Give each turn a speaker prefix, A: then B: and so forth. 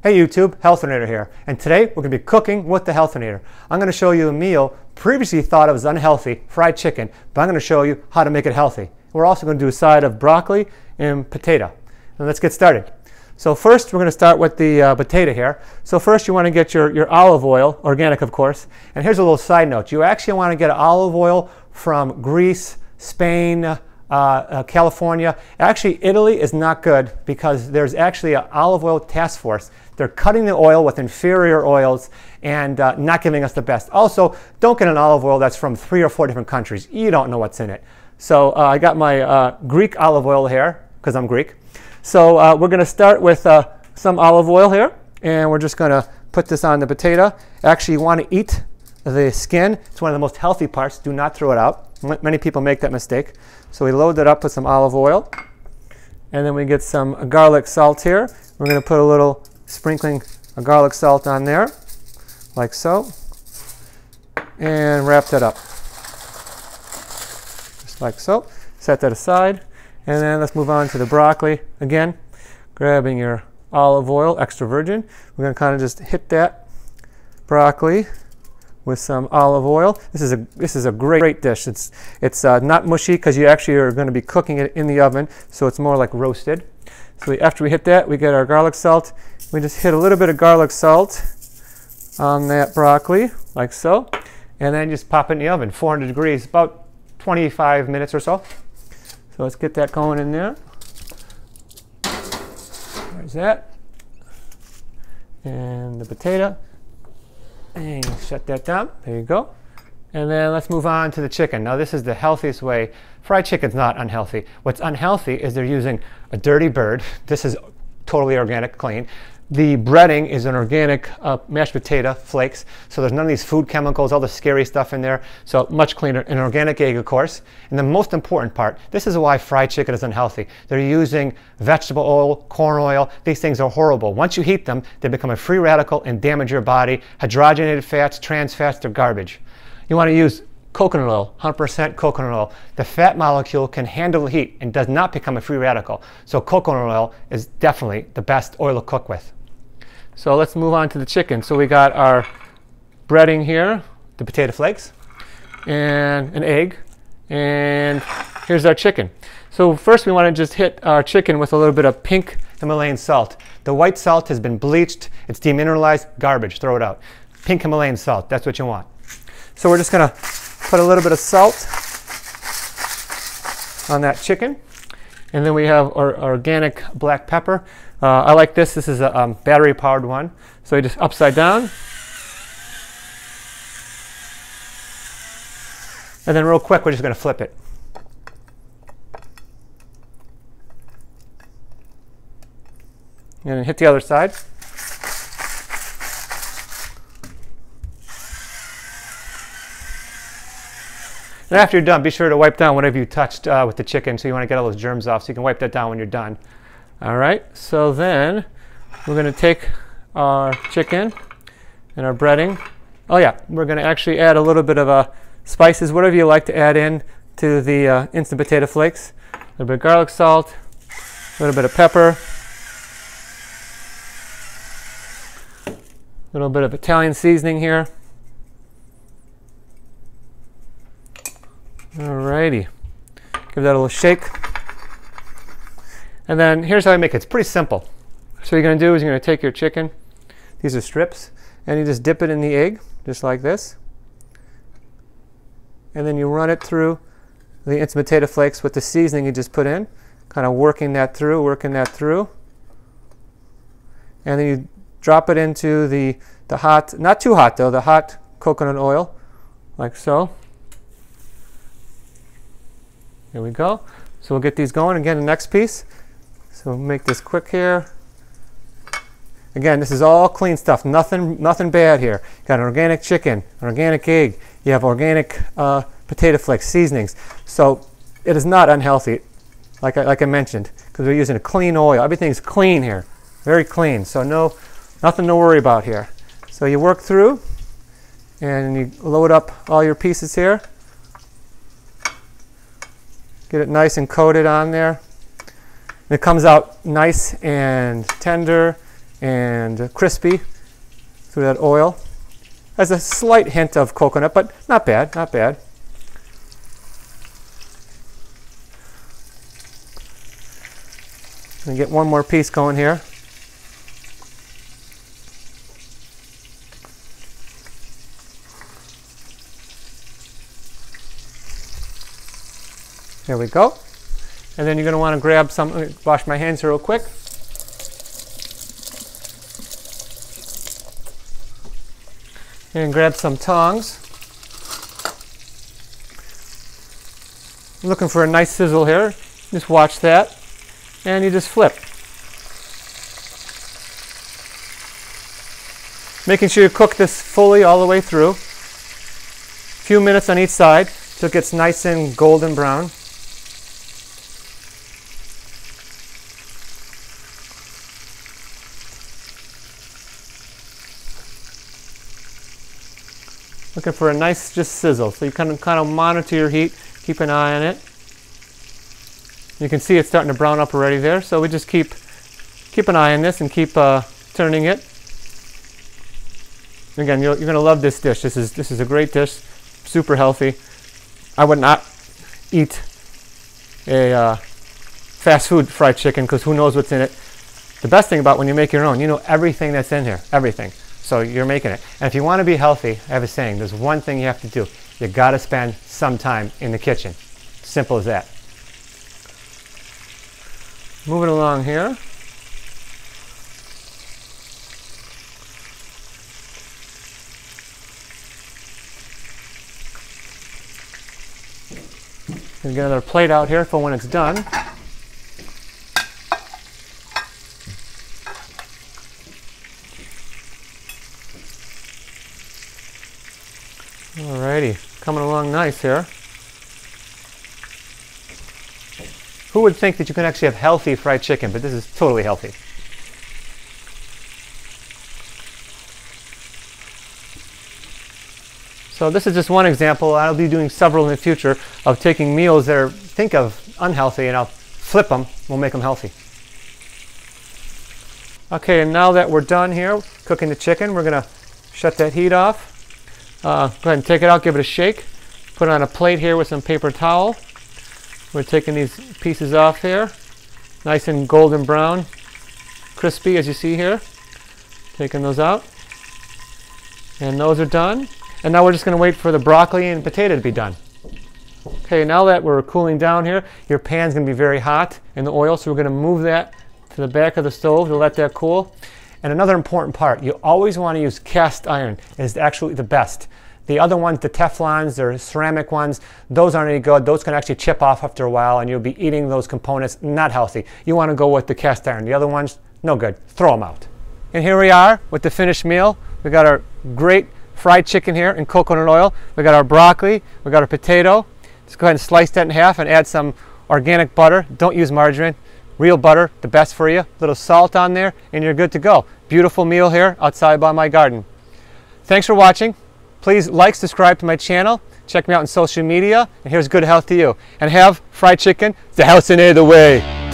A: Hey YouTube, Healthinator here, and today we're going to be cooking with the Healthinator. I'm going to show you a meal previously thought of as unhealthy, fried chicken, but I'm going to show you how to make it healthy. We're also going to do a side of broccoli and potato. And let's get started. So first we're going to start with the uh, potato here. So first you want to get your, your olive oil, organic of course, and here's a little side note. You actually want to get olive oil from Greece, Spain, uh, uh, California. Actually, Italy is not good because there's actually an olive oil task force. They're cutting the oil with inferior oils and uh, not giving us the best. Also, don't get an olive oil that's from three or four different countries. You don't know what's in it. So uh, I got my uh, Greek olive oil here because I'm Greek. So uh, we're going to start with some olive oil here, and we're just going to put this on the potato. Actually, you want to eat the skin. It's one of the most healthy parts. Do not throw it out. Many people make that mistake. So we load that up with some olive oil. And then we get some garlic salt here. We're going to put a little sprinkling of garlic salt on there, like so. And wrap that up. Just like so. Set that aside. And then let's move on to the broccoli. Again, grabbing your olive oil, extra virgin. We're going to kind of just hit that broccoli with some olive oil. This is a this is a great, great dish. It's it's uh, not mushy because you actually are going to be cooking it in the oven, so it's more like roasted. So we, after we hit that, we get our garlic salt. We just hit a little bit of garlic salt on that broccoli, like so, and then just pop it in the oven, 400 degrees, about 25 minutes or so. So let's get that going in there. There's that. And the potato. And shut that down. There you go. And then let's move on to the chicken. Now this is the healthiest way. Fried chicken's not unhealthy. What's unhealthy is they're using a dirty bird. This is totally organic, clean. The breading is an organic uh, mashed potato flakes, so there's none of these food chemicals, all the scary stuff in there. So much cleaner. An organic egg, of course. And the most important part, this is why fried chicken is unhealthy. They're using vegetable oil, corn oil. These things are horrible. Once you heat them, they become a free radical and damage your body. Hydrogenated fats, trans fats, they're garbage. You want to use coconut oil, 100% coconut oil. The fat molecule can handle the heat and does not become a free radical. So coconut oil is definitely the best oil to cook with. So let's move on to the chicken. So we got our breading here, the potato flakes, and an egg, and here's our chicken. So first we want to just hit our chicken with a little bit of pink Himalayan salt. The white salt has been bleached, it's demineralized, garbage, throw it out. Pink Himalayan salt, that's what you want. So we're just going to put a little bit of salt on that chicken. And then we have our, organic black pepper. Uh, I like this. This is a um, battery powered one. So you just upside down. And then real quick, we're just going to flip it. And hit the other side. And after you're done, be sure to wipe down whatever you touched uh, with the chicken so you want to get all those germs off so you can wipe that down when you're done. All right, so then we're going to take our chicken and our breading. Oh yeah, we're going to actually add a little bit of uh, spices, whatever you like to add in to the uh, instant potato flakes. A little bit of garlic salt, a little bit of pepper, a little bit of Italian seasoning here. Alrighty, give that a little shake. And then here's how I make it. It's pretty simple. So what you're going to do is you're going to take your chicken, these are strips, and you just dip it in the egg, just like this. And then you run it through the instant potato flakes with the seasoning you just put in, kind of working that through, working that through. And then you drop it into the, the hot, not too hot though, the hot coconut oil, like so. Here we go. So we'll get these going. Again, the next piece. So we'll make this quick here. Again, this is all clean stuff. Nothing, nothing bad here. Got an organic chicken, an organic egg. You have organic uh, potato flakes, seasonings. So it is not unhealthy, like I, like I mentioned, because we're using a clean oil. Everything's clean here, very clean. So no, nothing to worry about here. So you work through, and you load up all your pieces here. Get it nice and coated on there. And it comes out nice and tender and crispy through that oil. Has a slight hint of coconut, but not bad, not bad. And get one more piece going here. There we go. And then you're going to want to grab some, uh, wash my hands real quick. And grab some tongs. Looking for a nice sizzle here. Just watch that. And you just flip. Making sure you cook this fully all the way through. A few minutes on each side so it gets nice and golden brown. Looking for a nice just sizzle. So you kind of, kind of monitor your heat, keep an eye on it. You can see it's starting to brown up already there, so we just keep keep an eye on this and keep uh, turning it. Again, you're, you're going to love this dish. This is this is a great dish, super healthy. I would not eat a uh, fast food fried chicken because who knows what's in it. The best thing about when you make your own, you know everything that's in here, everything. So you're making it. And if you want to be healthy, I have a saying, there's one thing you have to do. You got to spend some time in the kitchen. Simple as that. Moving along here. Gonna get another plate out here for when it's done. Alrighty, coming along nice here. Who would think that you can actually have healthy fried chicken, but this is totally healthy. So this is just one example. I'll be doing several in the future of taking meals that are, think of unhealthy and I'll flip them, we'll make them healthy. Okay, and now that we're done here cooking the chicken, we're gonna shut that heat off. Uh, go ahead and take it out, give it a shake. Put it on a plate here with some paper towel. We're taking these pieces off here. Nice and golden brown, crispy as you see here. Taking those out. And those are done. And now we're just going to wait for the broccoli and potato to be done. Okay, now that we're cooling down here, your pan's going to be very hot in the oil, so we're going to move that to the back of the stove to let that cool. And another important part, you always want to use cast iron. It is actually the best. The other ones, the Teflons or ceramic ones, those aren't any good. Those can actually chip off after a while and you'll be eating those components, not healthy. You want to go with the cast iron. The other ones, no good. Throw them out. And here we are with the finished meal. We got our great fried chicken here in coconut oil. We got our broccoli. We got our potato. Let's go ahead and slice that in half and add some organic butter. Don't use margarine real butter, the best for you, a little salt on there, and you're good to go. Beautiful meal here outside by my garden. Thanks for watching. Please like, subscribe to my channel. Check me out on social media, and here's good health to you. And have fried chicken, the Healthinator way.